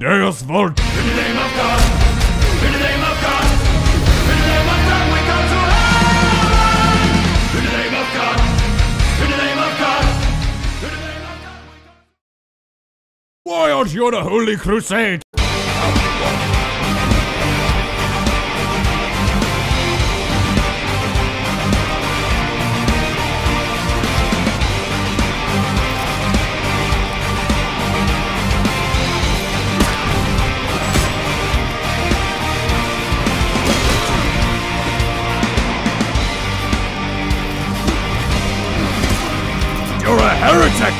Deus In the name of God! In the name of God! In the name of God, we to! In the name of God! In the name of God! In the name of God, we Why aren't you on a holy crusade? Heretic!